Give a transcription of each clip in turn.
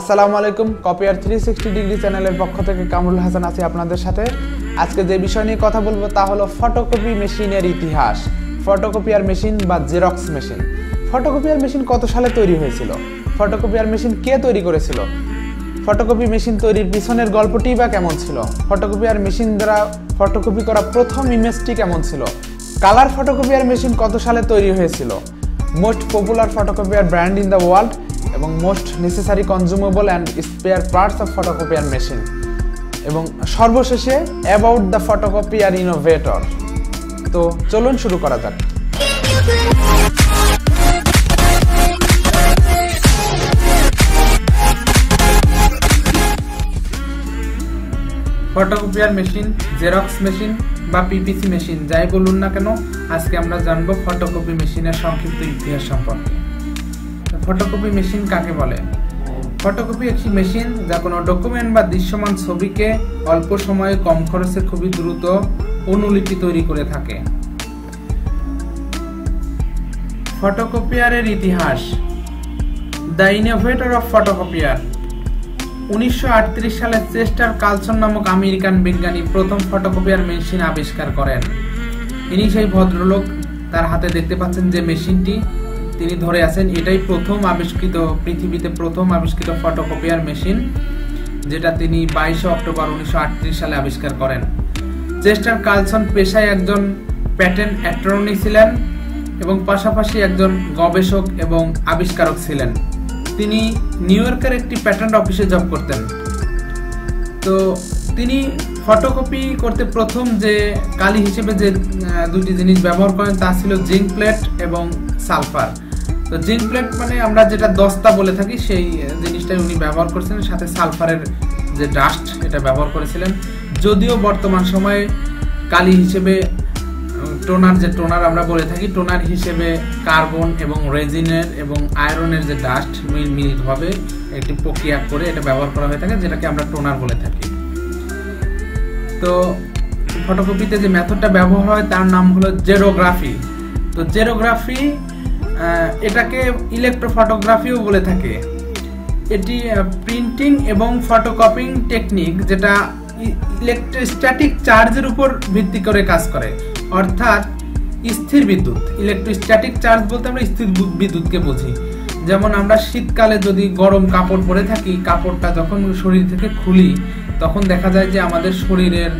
আসসালামু আলাইকুম copier three sixty degree চ্যানেলের পক্ষ থেকে কামরুল হাসান আছি আপনাদের সাথে। আজকে যে বিষয় নিয়ে কথা বলব তা হলো ফটোকপি মেশিনের ইতিহাস। ফটোকপিয়ার মেশিন বা জেরক্স মেশিন ফটোকপিয়ার মেশিন কত সালে তৈরি হয়েছিল? ফটোকপিয়ার মেশিন কে তৈরি করেছিল? ফটোকপি মেশিন তৈরির পিছনের গল্পটি বা কেমন ছিল? ফটোকপিয়ার মেশিন দ্বারা ফটোকপি করা প্রথম ইমেজটি কেমন ছিল? কালার ফটোকপিয়ার মেশিন কত সালে তৈরি হয়েছিল? Most popular photocopier brand in the world এবং most necessary consumable and spare parts of photocopy photocopier machine এবং সর্বশেষে অ্যাবাউট দ্য ফটোকপিয়ার ইনোভেটর তো চলুন শুরু করা যাক। ফটোকপিয়ার মেশিন জেরক্স মেশিন বা পিপিসি মেশিন যাই বলুন না কেন, আজকে আমরা জানব ফটোকপি মেশিনের সংক্ষিপ্ত ইতিহাস সম্পর্কে। ফটোকপি মেশিন কাকে বলে? ফটোকপি একটি মেশিন যা কোনো ডকুমেন্ট বা দৃশ্যমান ছবিকে অল্প সময়ে কম খরচে খুবই দ্রুত অনুলিপি তৈরি করে থাকে। ফটোকপিয়ারের ইতিহাস। দ্য ইনোভেটর অফ ফটোকপিয়ার উনিশশো আটত্রিশ সালে চেস্টার কালসন নামক আমেরিকান বিজ্ঞানী প্রথম ফটোকপিয়ার মেশিন আবিষ্কার করেন। ইনি সেই ভদ্রলোক, তার হাতে দেখতে পাচ্ছেন যে মেশিনটি তিনি ধরে আছেন, এটাই প্রথম আবিষ্কৃত, পৃথিবীতে প্রথম আবিষ্কৃত ফটোকপিয়ার মেশিন যেটা তিনি বাইশে অক্টোবর উনিশশো আটত্রিশ সালে আবিষ্কার করেন। চেস্টার কালসন পেশায় একজন প্যাটেন্ট অ্যাটর্নি ছিলেন এবং পাশাপাশি একজন গবেষক এবং আবিষ্কারক ছিলেন। তিনি নিউ ইয়র্কের একটি প্যাটেন্ট অফিসে জব করতেন। তো তিনি ফটোকপি করতে প্রথম যে কালি হিসেবে যে দুটি জিনিস ব্যবহার করেন তা ছিল জিঙ্ক প্লেট এবং সালফার। তো জিঙ্ক প্লেট মানে আমরা যেটা দস্তা বলে থাকি, সেই জিনিসটাই উনি ব্যবহার করেছিলেন। সাথে সালফারের যে ডাস্ট এটা ব্যবহার করেছিলেন। যদিও বর্তমান সময়ে কালি হিসেবে টোনার যে টোনার আমরা বলে থাকি, টোনার হিসেবে কার্বন এবং রেজিনের এবং আয়রনের যে ডাস্ট মিল মিলিতভাবে একটি প্রক্রিয়া করে এটা ব্যবহার করা হয়ে থাকে, যেটাকে আমরা টোনার বলে থাকি। তো ফটোকপিতে যে মেথডটা ব্যবহার হয়, তার নাম হলো জেরোগ্রাফি তো জেরোগ্রাফি এটাকে ইলেকট্রোফটোগ্রাফিও বলে থাকে। এটি প্রিন্টিং এবং ফটোকপিং টেকনিক যেটা ইলেকট্রোস্ট্যাটিক চার্জের উপর ভিত্তি করে কাজ করে। অর্থাৎ স্থির বিদ্যুৎ। ইলেকট্রোস্ট্যাটিক চার্জ বলতে আমরা স্থির বিদ্যুৎকে বুঝি। যেমন আমরা শীতকালে যদি গরম কাপড় পরে থাকি, কাপড়টা যখন শরীর থেকে খুলি, তখন দেখা যায় যে আমাদের শরীরের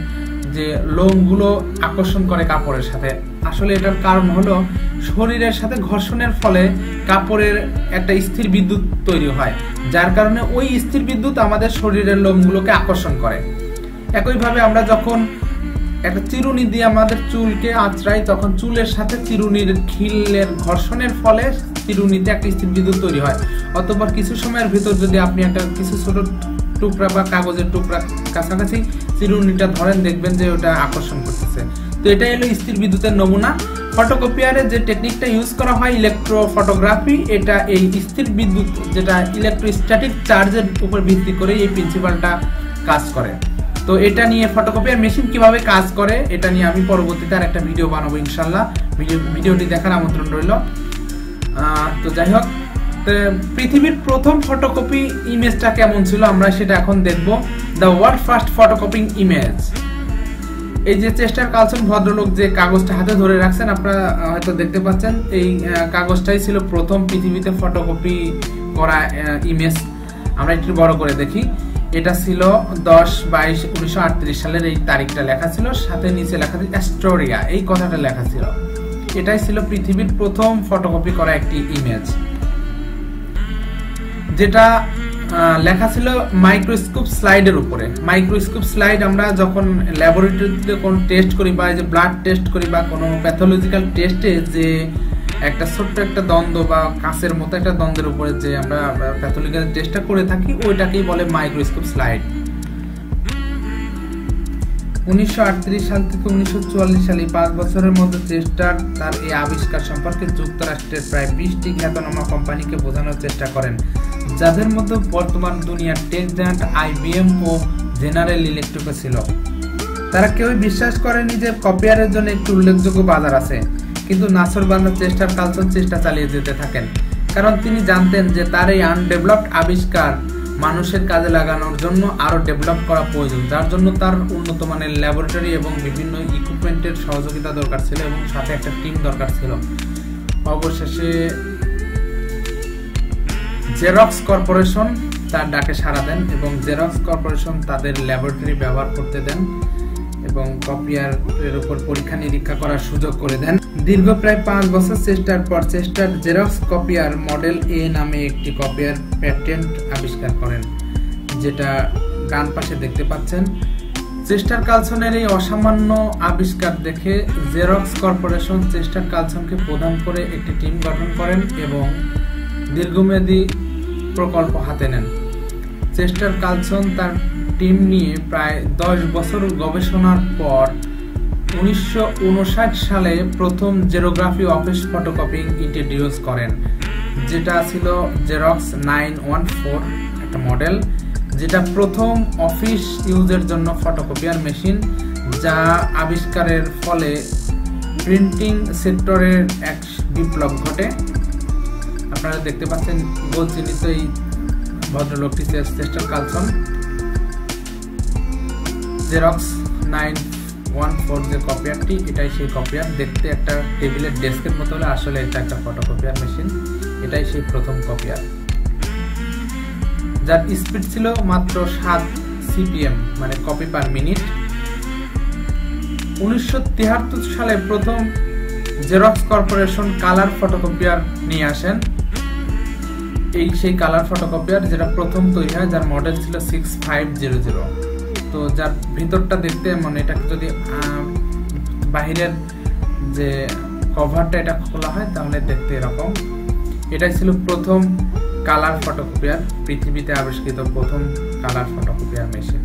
যে লোমগুলো আকর্ষণ করে কাপড়ের সাথে। আসলে এটার কারণ হলো শরীরের সাথে ঘর্ষণের ফলে কাপড়ের একটা স্থির বিদ্যুৎ তৈরি হয়, যার কারণে ওই স্থির বিদ্যুৎ আমাদের শরীরের লোমগুলোকে আকর্ষণ করে। একইভাবে আমরা যখন একটা চিরুনি দিয়ে আমাদের চুলকে আঁচড়াই, তখন চুলের সাথে চিরুনির খিলের ঘর্ষণের ফলে চিরুনিতে একটা স্থির বিদ্যুৎ তৈরি হয়। অতপর কিছু সময়ের ভিতর যদি আপনি একটা কিছু ছোট টুকরা বা কাগজের টুকরা কাছাকাছি চিরুনিটা ধরেন, দেখবেন যে ওটা আকর্ষণ করতেছে। তো এটাই হলো স্থির বিদ্যুতের নমুনা। ফটোকপিয়ারে যে টেকনিকটা ইউজ করা হয় ইলেকট্রো ফটোগ্রাফি এটা এই স্থির বিদ্যুৎ, যেটা ইলেকট্রোস্ট্যাটিক চার্জের উপর ভিত্তি করে এই প্রিন্সিপালটা কাজ করে। তো এটা নিয়ে ফটোকপিয়ার মেশিন কীভাবে কাজ করে, এটা নিয়ে আমি পরবর্তীতে আর একটা ভিডিও বানাবো ইনশাল্লাহ ভিডিও, ভিডিওটি দেখার আমন্ত্রণ রইল। তো যাই হোক পৃথিবীর প্রথম ফটোকপি ইমেজটা কেমন ছিল আমরা সেটা এখন দেখব। The world first photocopying image এই যে চেষ্টার কালসন ভদ্রলোক যে কাগজটা হাতে ধরে রাখছেন, আপনারা হয়তো দেখতে পাচ্ছেন, এই কাগজটাই ছিল প্রথম পৃথিবীতে ফটোকপি করা ইমেজ আমরা একটু বড় করে দেখি। এটা ছিল দশ বাইশ উনিশশো সালের এই তারিখটা লেখা ছিল। সাথে নিচে লেখা ছিল অ্যাস্টোরিয়া এই কথাটা লেখা ছিল। এটাই ছিল পৃথিবীর প্রথম ফটোকপি করা একটি ইমেজ যেটা লেখা ছিল মাইক্রোস্কোপ স্লাইডের উপরে। মাইক্রোস্কোপ স্লাইড আমরা যখন ল্যাবরেটরিতে কোন টেস্ট করি বা যে ব্লাড টেস্ট করি বা কোনো প্যাথোলজিক্যাল টেস্টে যে একটা ছোট্ট একটা দ্বন্দ্ব বা কাঁচের মতো একটা দ্বন্দ্বের উপরে যে আমরা প্যাথোলজিক্যাল টেস্টটা করে থাকি, ওইটাকেই বলে মাইক্রোস্কোপ স্লাইড উনিশশো সাল থেকে উনিশশো সালে পাঁচ বছরের মধ্যে তার এই আবিষ্কার সম্পর্কে যুক্তরাষ্ট্রের প্রায় বিশটি খ্যাতনামা কোম্পানিকে বোঝানোর চেষ্টা করেন, যাদের মধ্যে বর্তমান দুনিয়ার টেক আইবিএম ও জেনারেল ইলেকট্রিকও ছিল। তারা কেউই বিশ্বাস করেনি যে কপিয়ারের জন্য একটি উল্লেখযোগ্য বাজার আছে, কিন্তু নাসর বান্দার চেষ্টার কালচন চেষ্টা চালিয়ে যেতে থাকেন। কারণ তিনি জানতেন যে তার এই আনডেভেলপড আবিষ্কার মানুষের কাজে লাগানোর জন্য আরও ডেভেলপ করা প্রয়োজন। যার জন্য তার উন্নত মানের ল্যাবরেটরি এবং বিভিন্ন ইকুইপমেন্টের সহযোগিতা দরকার ছিল এবং সাথে একটা টিম দরকার ছিল। অবশেষে জেরক্স কর্পোরেশন তার ডাকে সাড়া দেন এবং জেরক্স কর্পোরেশন তাদের ল্যাবরেটরি ব্যবহার করতে দেন। কপিয়ারের উপর পরীক্ষা নিরীক্ষা করার সুযোগ করে দেন। দীর্ঘ প্রায় পাঁচ বছর চেষ্টার পর চেষ্টার জেরক্স কপিয়ার মডেল এ নামে একটি কপিয়ার প্যাটেন্ট আবিষ্কার করেন, যেটা ডান পাশে দেখতে পাচ্ছেন। চেস্টার কালসনের এই অসামান্য আবিষ্কার দেখে জেরক্স কর্পোরেশন চেস্টার কালসনকে প্রদান করে একটি টিম গঠন করেন এবং দীর্ঘমেয়াদী প্রকল্প হাতে নেন। চেস্টার কালসন তার টিম নিয়ে প্রায় দশ বছর গবেষণার পর উনিশশো উনষাট সালে প্রথম জেরোগ্রাফি অফিস ফটোকপিং ইন্ট্রোডিউস করেন, যেটা ছিল জেরক্স নাইন ওয়ান ফোর একটা মডেল, যেটা প্রথম অফিস ইউজের জন্য ফটোকপিয়ার মেশিন, যা আবিষ্কারের ফলে প্রিন্টিং সেক্টরের এক বিপ্লব ঘটে। আপনারা দেখতে পাচ্ছেন গোল চিহ্নিত এই ভদ্রলোকটি Chester Carlson Xerox nine one four যে কপিয়ারটি এটাই সেই কপিয়ার দেখতে একটা টেবিলের ডেস্কের মতো হলে আসলে এটা একটা ফটোকপিয়ার মেশিন এটাই সেই প্রথম কপিয়ার যার স্পিড ছিল মাত্র সাত সিপিএম মানে কপি পার মিনিট উনিশশো সালে প্রথম জেরক্স কর্পোরেশন কালার ফটোকপিয়ার নিয়ে আসেন। এই সেই কালার ফটোকপিয়ার যেটা প্রথম তৈরি হয়, যার মডেল ছিল সিক্স ফাইভ জিরো জিরো তো যার ভিতরটা দেখতে মানে এটাকে যদি বাহিরের যে কভারটা এটা খোলা হয়, তাহলে দেখতে এরকম। এটাই ছিল প্রথম কালার ফটোকপিয়ার পৃথিবীতে আবিষ্কৃত প্রথম কালার ফটোকপিয়ার মেশিন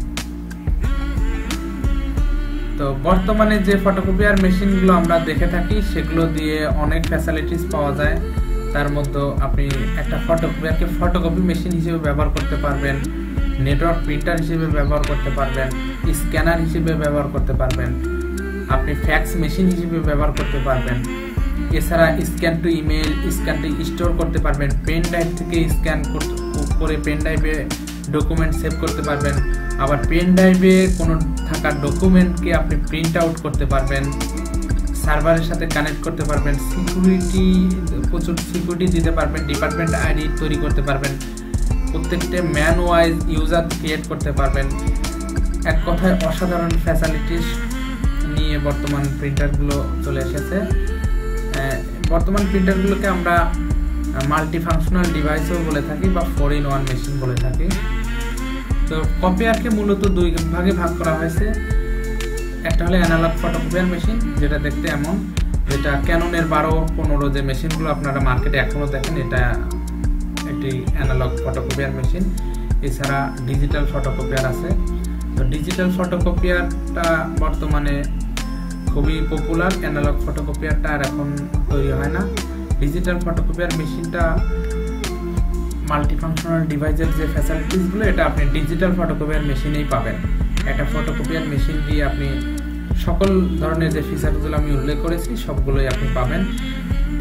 তো বর্তমানে যে ফটোকপিয়ার মেশিনগুলো আমরা দেখে থাকি, সেগুলো দিয়ে অনেক ফ্যাসিলিটিস পাওয়া যায়। তার মধ্যে আপনি একটা ফটোকপিয়ারকে ফটোকপি মেশিন হিসেবে ব্যবহার করতে পারবেন। নেটওয়ার্ক প্রিন্টার হিসেবে ব্যবহার করতে পারবেন, স্ক্যানার হিসেবে ব্যবহার করতে পারবেন, আপনি ফ্যাক্স মেশিন হিসেবে ব্যবহার করতে পারবেন। এছাড়া scan to email scan to store করতে পারবেন, পেন ড্রাইভ থেকে স্ক্যান করে পেন ড্রাইভে ডকুমেন্ট সেভ করতে পারবেন। আবার পেন ড্রাইভে কোনো থাকা ডকুমেন্টকে আপনি প্রিন্ট আউট করতে পারবেন, সার্ভারের সাথে কানেক্ট করতে পারবেন, সিকিউরিটি, প্রচুর সিকিউরিটি দিতে পারবেন, ডিপার্টমেন্ট আইডি তৈরি করতে পারবেন। প্রত্যেকটা ম্যান ওয়াইজ ইউজার ক্রিয়েট করতে পারবেন। এক কথায় অসাধারণ ফ্যাসিলিটিস নিয়ে বর্তমান প্রিন্টারগুলো চলে এসেছে। বর্তমান প্রিন্টারগুলোকে আমরা মাল্টি ফাংশনাল ডিভাইসও বলে থাকি বা ফোর ইন ওয়ান মেশিন বলে থাকি। তো কপিয়ারকে মূলত দুই ভাগে ভাগ করা হয়েছে। একটা হলো অ্যানালগ ফটোকপিয়ার মেশিন যেটা দেখতে এমন, যেটা ক্যাননের বারো পনেরো যে মেশিনগুলো আপনারা মার্কেটে এখনও দেখেন, এটা একটি অ্যানালগ ফটোকপিয়ার মেশিন এছাড়া ডিজিটাল ফটোকপিয়ার আছে। তো ডিজিটাল ফটোকপিয়ারটা বর্তমানে খুবই পপুলার অ্যানালগ ফটোকপিয়ারটা আর এখন তৈরি হয় না। ডিজিটাল ফটোকপিয়ার মেশিনটা মাল্টিফাংশনাল ডিভাইসের যে ফ্যাসিলিটিসগুলো এটা আপনি ডিজিটাল ফটোকপিয়ার মেশিনেই পাবেন। একটা ফটোকপিয়ার মেশিন দিয়ে আপনি সকল ধরনের যে ফিচারগুলো আমি উল্লেখ করেছি, সবগুলোই আপনি পাবেন।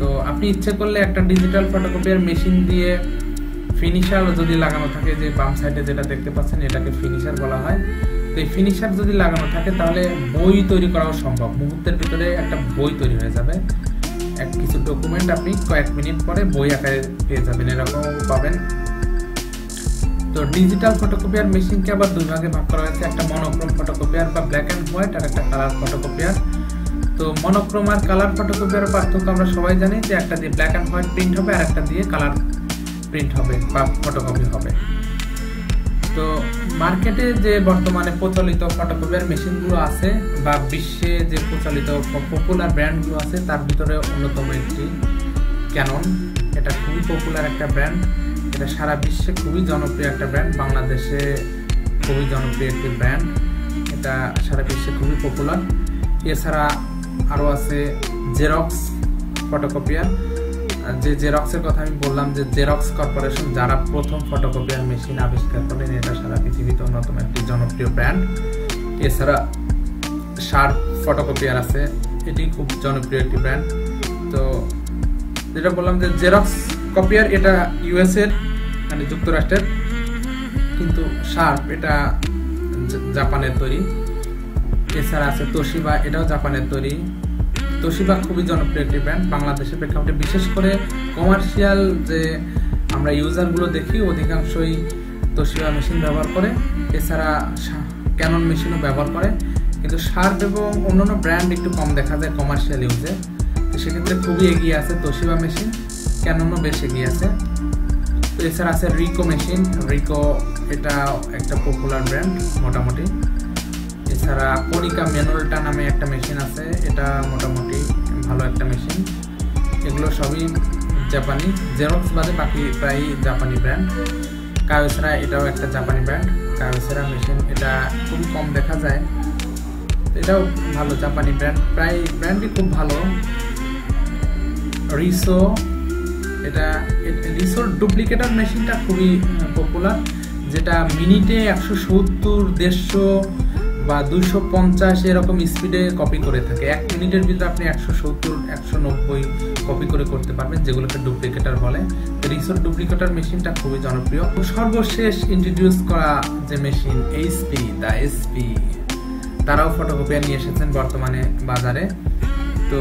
তো আপনি ইচ্ছে করলে একটা ডিজিটাল ফটোকপিয়ার মেশিন দিয়ে ফিনিশার যদি লাগানো থাকে, যে বাম সাইডে যেটা দেখতে পাচ্ছেন, এটাকে ফিনিশার বলা হয়। তো এই ফিনিশার যদি লাগানো থাকে, তাহলে বই তৈরি করাও সম্ভব। মুহূর্তের ভিতরে একটা বই তৈরি হয়ে যাবে। এক কিছু ডকুমেন্ট আপনি কয়েক মিনিট পরে বই আকারে পেয়ে যাবেন এরকম পাবেন। তো ডিজিটাল ফটোকপিয়ার মেশিনকে আবার দুই ভাগে ভাগ করা হয়েছে। একটা মনোক্রোম ফটোকপিয়ার বা ব্ল্যাক অ্যান্ড হোয়াইট আর একটা কালার ফটোকপিয়ার তো মনোক্রোম আর কালার ফটোকপিয়ার পার্থক্য আমরা সবাই জানি যে একটা দিয়ে ব্ল্যাক অ্যান্ড হোয়াইট প্রিন্ট হবে, আর একটা দিয়ে কালার প্রিন্ট হবে বা ফটোকপি হবে। তো মার্কেটে যে বর্তমানে প্রচলিত ফটোকপিয়ার মেশিনগুলো আছে বা বিশ্বে যে প্রচলিত পপুলার ব্র্যান্ডগুলো আছে, তার ভিতরে অন্যতম একটি ক্যানন এটা খুবই পপুলার একটা ব্র্যান্ড এটা সারা বিশ্বে খুবই জনপ্রিয় একটা ব্র্যান্ড বাংলাদেশে খুবই জনপ্রিয় একটি ব্র্যান্ড এটা সারা বিশ্বে খুবই পপুলার এছাড়া আরও আছে জেরক্স ফটোকপিয়ার যে জেরক্সের কথা আমি বললাম যে জেরক্স কর্পোরেশন যারা প্রথম ফটোকপিয়ার মেশিন আবিষ্কার করেন এটা সারা পৃথিবীতে অন্যতম একটি জনপ্রিয় ব্র্যান্ড এছাড়া শার্প ফটোকপিয়ার আছে, এটি খুব জনপ্রিয় একটি ব্র্যান্ড তো যেটা বললাম যে জেরক্স কপিয়ার এটা ইউএস এর মানে যুক্তরাষ্ট্রের। কিন্তু শার্প এটা জাপানের তৈরি। এছাড়া আছে তোশিবা এটাও জাপানের তৈরি। তোশিবা খুবই জনপ্রিয় একটি ব্র্যান্ড বাংলাদেশের প্রেক্ষাপটে। বিশেষ করে কমার্শিয়াল যে আমরা ইউজারগুলো দেখি, অধিকাংশই তোশিবা মেশিন ব্যবহার করে। এছাড়া ক্যানন মেশিনও ব্যবহার করে। কিন্তু শার্প এবং অন্যান্য ব্র্যান্ড একটু কম দেখা যায় কমার্শিয়াল ইউজে তো সেক্ষেত্রে খুবই এগিয়ে আছে তোশিবা মেশিন ক্যাননও বেশ এগিয়ে আছে। তো এছাড়া আছে রিকো মেশিন রিকো এটা একটা পপুলার ব্র্যান্ড মোটামুটি। এছাড়া কনিকা ম্যানুয়ালটা নামে একটা মেশিন আছে, এটা মোটামুটি ভালো একটা মেশিন। এগুলো সবই জাপানি জেরক্স বাদে বাকি প্রায় জাপানি ব্র্যান্ড কায়োসেরা এটাও একটা জাপানি ব্র্যান্ড কায়োসেরা মেশিন এটা খুবই কম দেখা যায়। এটাও ভালো জাপানি ব্র্যান্ড প্রায় ব্র্যান্ডই খুব ভালো। রিসো এটা রিসোর ডুপ্লিকেটার মেশিনটা খুবই পপুলার যেটা মিনিটে একশো সত্তর, দেড়শো বা দুইশো পঞ্চাশ এরকম স্পিডে কপি করে থাকে। এক মিনিটের ভিতরে আপনি একশো সত্তর, একশো নব্বই কপি করে করতে পারবেন, যেগুলোকে ডুপ্লিকেটার বলে। রিসোর ডুপ্লিকেটার মেশিনটা খুবই জনপ্রিয়। সর্বশেষ ইন্ট্রোডিউস করা যে মেশিন এইচপি দ্য এসপি তারাও ফটোকপিয়ার নিয়ে এসেছেন বর্তমানে বাজারে। তো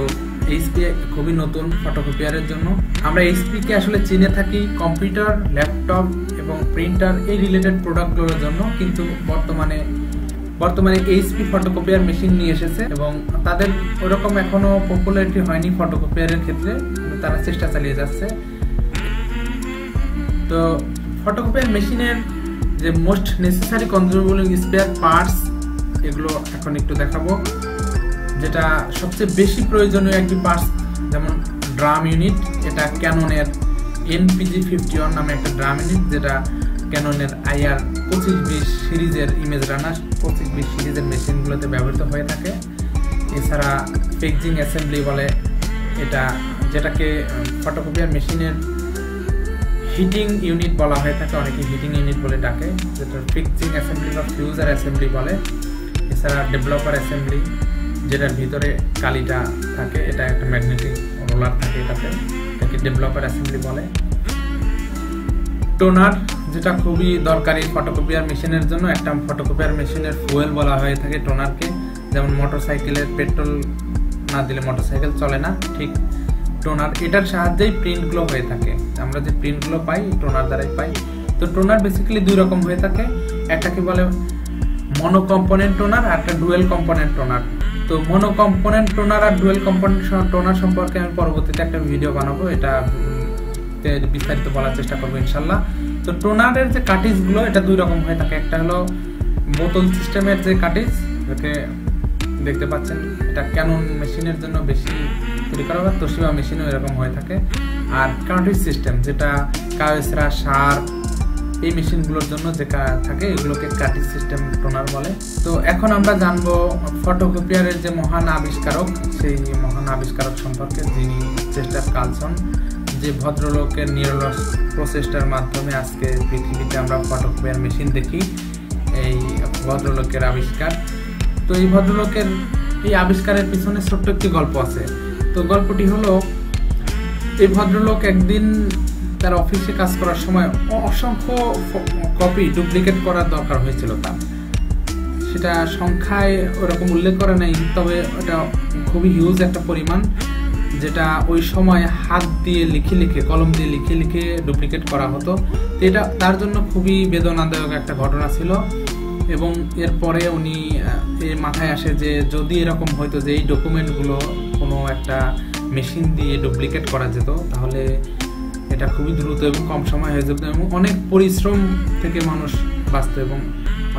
এইচপি খুবই নতুন ফটোকপিয়ারের জন্য। আমরা এইচপি কে আসলে চিনে থাকি কম্পিউটার ল্যাপটপ এবং প্রিন্টার এই রিলেটেড প্রোডাক্টগুলোর জন্য। কিন্তু বর্তমানে বর্তমানে এইচপি ফটোকপিয়ার মেশিন নিয়ে এসেছে এবং তাদের ওরকম এখনও পপুলারিটি হয়নি ফটোকপিয়ারের ক্ষেত্রে তারা চেষ্টা চালিয়ে যাচ্ছে। তো ফটোকপিয়ার মেশিনের যে most necessary consumable spare parts এগুলো এখন একটু দেখাবো। যেটা সবচেয়ে বেশি প্রয়োজনীয় একটি পার্টস যেমন ড্রাম ইউনিট এটা ক্যাননের এনপিজি ফিফটি ওয়ান নামে একটা ড্রাম ইউনিট যেটা ক্যাননের আইআর পঁচিশ বিশ সিরিজের ইমেজ রানার পঁচিশ বিশ সিরিজের মেশিনগুলোতে ব্যবহৃত হয়ে থাকে। এছাড়া পেকজিং অ্যাসেম্বলি বলে এটা, যেটাকে ফটোকপিয়ার মেশিনের হিটিং ইউনিট বলা হয়ে থাকে, অনেকে হিটিং ইউনিট বলে ডাকে, যেটা ফিক্সিং অ্যাসেম্বলি বা ফিউজার অ্যাসেম্বলি বলে। এছাড়া ডেভেলপার অ্যাসেম্বলি, যেটার ভিতরে কালিটা থাকে, এটা একটা ম্যাগনেটিক রোলার থাকে এটাতে, এটাকে ডেভেলপার অ্যাসেম্বলি বলে। টোনার যেটা খুবই দরকারি ফটোকপিয়ার মেশিনের জন্য। একটা ফটোকপিয়ার মেশিনের ফুয়েল বলা হয়ে থাকে টোনারকে। যেমন মোটরসাইকেলের পেট্রোল না দিলে মোটরসাইকেল চলে না, ঠিক। টোনার, এটার সাহায্যেই প্রিন্টগুলো হয়ে থাকে। আমরা যে প্রিন্টগুলো পাই, টোনার দ্বারাই পাই। তো টোনার বেসিক্যালি দুই রকম হয়ে থাকে। একটাকে বলে মনো কম্পোনেন্ট টোনার আর একটা ডুয়েল কম্পোনেন্ট টোনার। তো মনো কম্পোনেন্ট টোনার আর ডুয়েল কম্পোনেন্ট টোনার সম্পর্কে আমি পরবর্তীতে একটা ভিডিও বানাবো। এটা তে বিস্তারিত বলার চেষ্টা করব ইনশাল্লাহ। তো টোনারের যে কাটিজগুলো এটা দুই রকম হয়ে। থাকে একটা হলো বোতল সিস্টেমের যে কাটিজ যাকে দেখতে পাচ্ছেন, এটা ক্যানন মেশিনের জন্য বেশি তৈরি করা হয় তোশিবা মেশিনও এরকম হয়ে থাকে। আর কার্টিজ সিস্টেম, যেটা কায়োসরা সার এই মেশিনগুলোর জন্য যে থাকে, এগুলোকে কাটিজ সিস্টেম টোনার বলে। তো এখন আমরা জানব ফটোকপিয়ারের যে মহান আবিষ্কারক, সেই মহান আবিষ্কারক সম্পর্কে যিনি চেস্টার কালসন। যে ভদ্রলোকের নিরলস প্রচেষ্টার মাধ্যমে আজকে পৃথিবীতে আমরা ফটোকপিয়ার মেশিন দেখি, এই ভদ্রলোকের আবিষ্কার। তো এই ভদ্রলোকের, এই আবিষ্কারের পিছনে ছোট্ট একটি গল্প আছে। তো গল্পটি হলো, এই ভদ্রলোক একদিন তার অফিসে কাজ করার সময় অসংখ্য কপি ডুপ্লিকেট করার দরকার হয়েছিল তার। সেটা সংখ্যায় ওরকম উল্লেখ করে নাই, তবে ওটা খুবই হিউজ একটা পরিমাণ। যেটা ওই সময় হাত দিয়ে লিখে লিখে, কলম দিয়ে লিখে লিখে ডুপ্লিকেট করা হতো। তো এটা তার জন্য খুবই বেদনাদায়ক একটা ঘটনা ছিল এবং এরপরে উনি এর মাথায় আসে যে যদি এরকম হয়তো যে এই ডকুমেন্টগুলো কোনো একটা মেশিন দিয়ে ডুপ্লিকেট করা যেত, তাহলে এটা খুবই দ্রুত এবং কম সময় হয়ে যেত এবং অনেক পরিশ্রম থেকে মানুষ বাঁচত এবং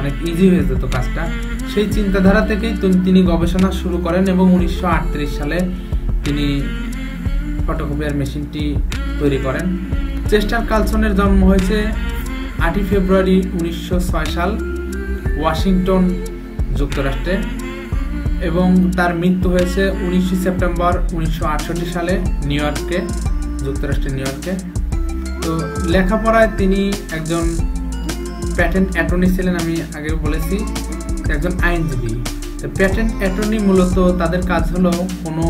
অনেক ইজি হয়ে যেত কাজটা। সেই চিন্তাধারা থেকেই তিনি গবেষণা শুরু করেন এবং উনিশশো আটত্রিশ সালে তিনি ফটোকপিয়ার মেশিনটি তৈরি করেন। চেস্টার কালসনের জন্ম হয়েছে আটই ফেব্রুয়ারি উনিশশো ছয় সাল ওয়াশিংটন যুক্তরাষ্ট্রে এবং তার মৃত্যু হয়েছে উনিশে সেপ্টেম্বর উনিশশো আটষট্টি সালে নিউ ইয়র্কে, যুক্তরাষ্ট্রের নিউ ইয়র্কে। তো লেখাপড়ায় তিনি একজন প্যাটেন্ট অ্যাটর্নি ছিলেন, আমি আগে বলেছি, একজন আইনজীবী। প্যাটেন্ট অ্যাটর্নি মূলত তাদের কাজ হলো কোনো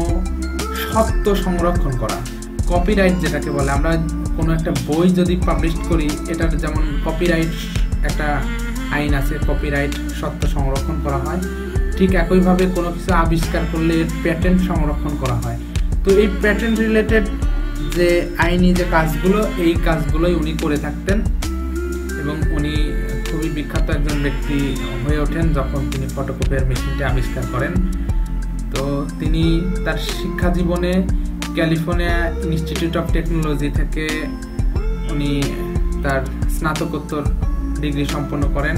সত্য সংরক্ষণ করা। কপিরাইট যেটাকে বলে, আমরা কোনো একটা বই যদি পাবলিশ করি, এটার যেমন কপিরাইট একটা আইন আছে কপিরাইট সত্য সংরক্ষণ করা হয়, ঠিক একইভাবে কোনো কিছু আবিষ্কার করলে এর প্যাটেন্ট সংরক্ষণ করা হয়। তো এই প্যাটেন্ট রিলেটেড যে আইনি যে কাজগুলো, এই কাজগুলোই উনি করে থাকতেন এবং উনি খুবই বিখ্যাত একজন ব্যক্তি হয়ে ওঠেন যখন তিনি ফটোকপিয়ার মেশিনটি আবিষ্কার করেন। তো তিনি তার শিক্ষা জীবনে ক্যালিফোর্নিয়া ইনস্টিটিউট অফ টেকনোলজি থেকে উনি তার স্নাতকোত্তর ডিগ্রি সম্পন্ন করেন।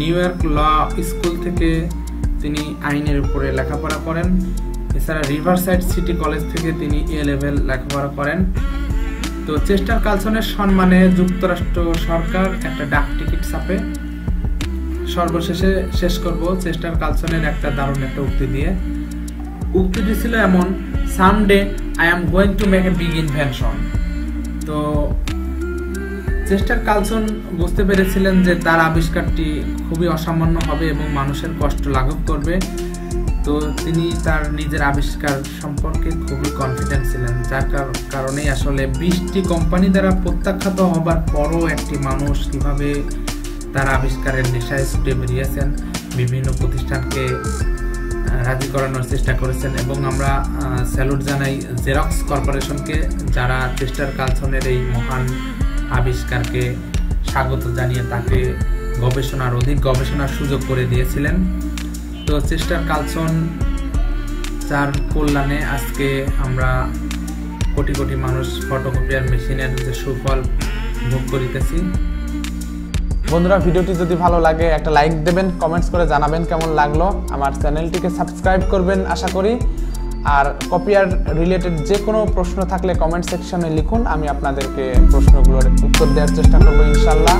নিউ ইয়র্ক ল স্কুল থেকে তিনি আইনের উপরে লেখাপড়া করেন। এছাড়া রিভারসাইড সিটি কলেজ থেকে তিনি এ লেভেল লেখাপড়া করেন। তো চেস্টার কালসনের সম্মানে যুক্তরাষ্ট্র সরকার একটা ডাক টিকিট ছাপে। সর্বশেষে শেষ করব চেস্টার কালসনের একটা দারুণ একটা উক্তি দিয়ে। উক্তিটি ছিল এমন someday I am going to make a big invention তো চেস্টার কালসন বুঝতে পেরেছিলেন যে তার আবিষ্কারটি খুবই অসামান্য হবে এবং মানুষের কষ্ট লাঘব করবে। তো তিনি তার নিজের আবিষ্কার সম্পর্কে খুবই কনফিডেন্ট ছিলেন। যার কারণেই আসলে বিশটি কোম্পানি দ্বারা প্রত্যাখ্যাত হবার পরও একটি মানুষ কীভাবে তার আবিষ্কারের নেশায় ছুটে বেরিয়েছেন, বিভিন্ন প্রতিষ্ঠানকে রাজি করানোর চেষ্টা করেছেন এবং আমরা স্যালুট জানাই জেরক্স কর্পোরেশনকে যারা চেস্টার কালসনের এই মহান আবিষ্কারকে স্বাগত জানিয়ে তাকে গবেষণার, অধিক গবেষণার সুযোগ করে দিয়েছিলেন। তো চেষ্টার কালসন যার কল্যাণে আজকে আমরা কোটি কোটি মানুষ ফটোকপিয়ার মেশিনের যে সুফল ভোগ করিতেছি। বন্ধুরা, ভিডিওটি যদি ভালো লাগে, একটা লাইক দেবেন কমেন্টস করে জানাবেন কেমন লাগল। আমার চ্যানেলটিকে সাবস্ক্রাইব করবেন, আশা করি। আর কপিয়ার রিলেটেড যে কোনো প্রশ্ন থাকলে কমেন্ট সেকশনে লিখুন, আমি আপনাদেরকে প্রশ্নগুলোর উত্তর দেওয়ার চেষ্টা করব ইনশাল্লাহ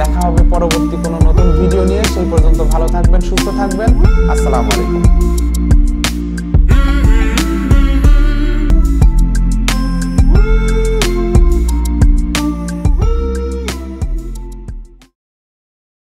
দেখা হবে পরবর্তী কোনো নতুন ভিডিও নিয়ে। সেই পর্যন্ত ভালো থাকবেন, সুস্থ থাকবেন। আসসালামু আলাইকুম।